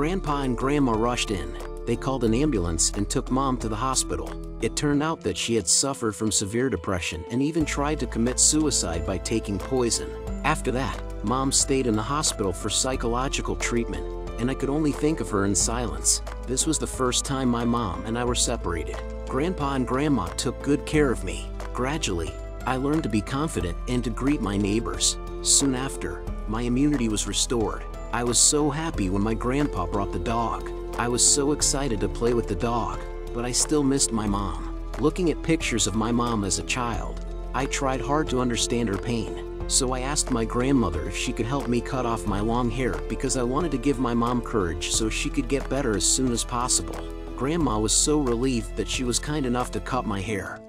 Grandpa and Grandma rushed in. They called an ambulance and took Mom to the hospital. It turned out that she had suffered from severe depression and even tried to commit suicide by taking poison. After that, Mom stayed in the hospital for psychological treatment, and I could only think of her in silence. This was the first time my mom and I were separated. Grandpa and Grandma took good care of me. Gradually, I learned to be confident and to greet my neighbors. Soon after, my immunity was restored. I was so happy when my grandpa brought the dog. I was so excited to play with the dog, but I still missed my mom. Looking at pictures of my mom as a child, I tried hard to understand her pain. So I asked my grandmother if she could help me cut off my long hair because I wanted to give my mom courage so she could get better as soon as possible. Grandma was so relieved that she was kind enough to cut my hair.